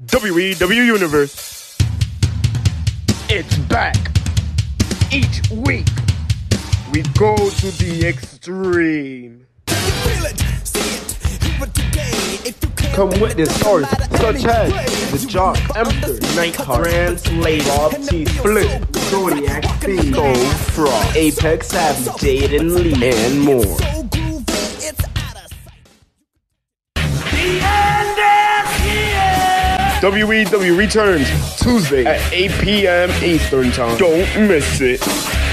WEW Universe. It's back. Each week, we go to the extreme. Come witness stories such as the Jock Emperor, Nightheart, Translate, Bob T. Flip, Zodiac, Fiend, Gold Frog, Apex Savage, Jaden Lee, and more. WEW returns Tuesday at 8 p.m. Eastern Time. Don't miss it.